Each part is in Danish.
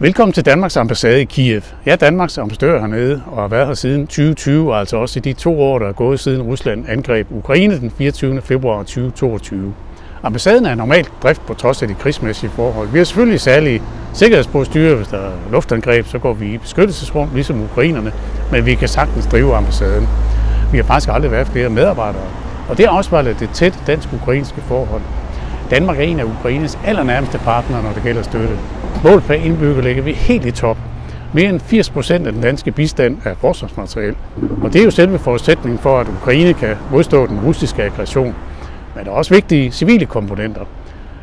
Velkommen til Danmarks ambassade i Kiev. Jeg er Danmarks ambassadør hernede og har været her siden 2020, altså også i de to år, der er gået siden Rusland angreb Ukraine den 24. februar 2022. Ambassaden er normalt drift på trods af de krigsmæssige forhold. Vi har selvfølgelig særlige sikkerhedsprocedurer. Hvis der er luftangreb, så går vi i beskyttelsesrum, ligesom ukrainerne, men vi kan sagtens drive ambassaden. Vi har faktisk aldrig været flere medarbejdere, og det afspejler det tæt dansk-ukrainske forhold. Danmark er en af Ukraines allernærmeste partnere, når det gælder støtte. Mål per indbygger ligger vi helt i top. Mere end 80 procent af den danske bistand er forsvarsmateriel. Og det er jo selve forudsætningen for, at Ukraine kan modstå den russiske aggression. Men der er også vigtige civile komponenter.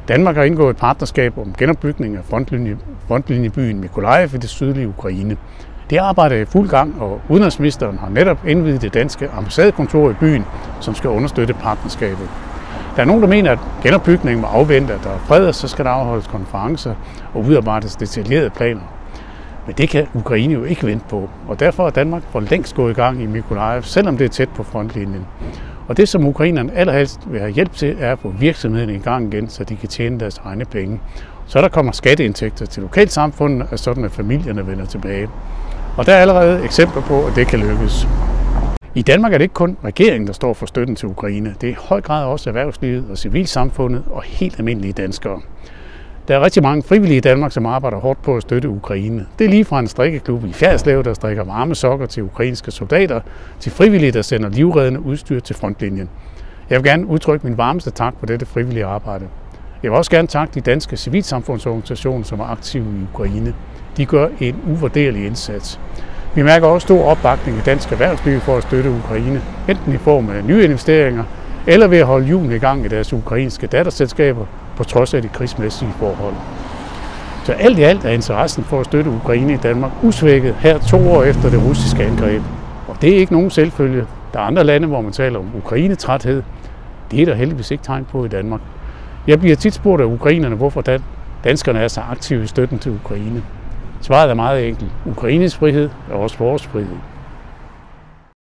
Danmark har indgået et partnerskab om genopbygning af frontlinje, frontlinjebyen Mykolaiv i det sydlige Ukraine. Det arbejder i fuld gang, og udenrigsministeren har netop indvidet det danske ambassadekontor i byen, som skal understøtte partnerskabet. Der er nogen, der mener, at genopbygningen må afvente, at der er fred, og så skal der afholdes konferencer og udarbejdes detaljerede planer. Men det kan Ukraine jo ikke vente på, og derfor er Danmark for længst gået i gang i Mykolaiv, selvom det er tæt på frontlinjen. Og det, som ukrainerne allerhelst vil have hjælp til, er at få virksomheden i gang igen, så de kan tjene deres egne penge. Så der kommer skatteindtægter til lokalsamfundet, og sådan at familierne vender tilbage. Og der er allerede eksempler på, at det kan lykkes. I Danmark er det ikke kun regeringen, der står for støtten til Ukraine. Det er i høj grad også erhvervslivet og civilsamfundet og helt almindelige danskere. Der er rigtig mange frivillige i Danmark, som arbejder hårdt på at støtte Ukraine. Det er lige fra en strikkeklub i Fjerdslev, der strikker varme sokker til ukrainske soldater, til frivillige, der sender livreddende udstyr til frontlinjen. Jeg vil gerne udtrykke min varmeste tak for dette frivillige arbejde. Jeg vil også gerne takke de danske civilsamfundsorganisationer, som er aktive i Ukraine. De gør en uvurderlig indsats. Vi mærker også stor opbakning i dansk erhvervsliv for at støtte Ukraine, enten i form af nye investeringer, eller ved at holde julen i gang i deres ukrainske datterselskaber, på trods af de krigsmæssige forhold. Så alt i alt er interessen for at støtte Ukraine i Danmark usvækket her to år efter det russiske angreb. Og det er ikke nogen selvfølge. Der er andre lande, hvor man taler om ukrainetræthed. Det er der heldigvis ikke tegn på i Danmark. Jeg bliver tit spurgt af ukrainerne, hvorfor danskerne er så aktive i støtten til Ukraine. Svaret er meget enkelt. Ukraines frihed er også vores frihed.